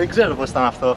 Δεν ξέρω πώς ήταν αυτό.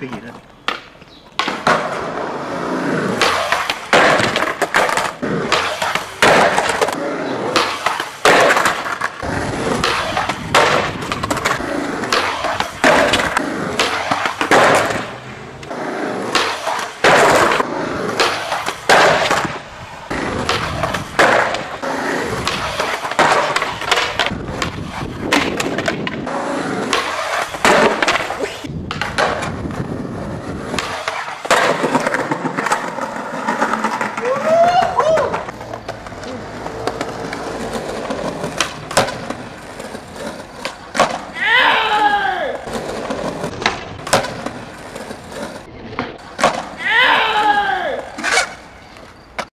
可以了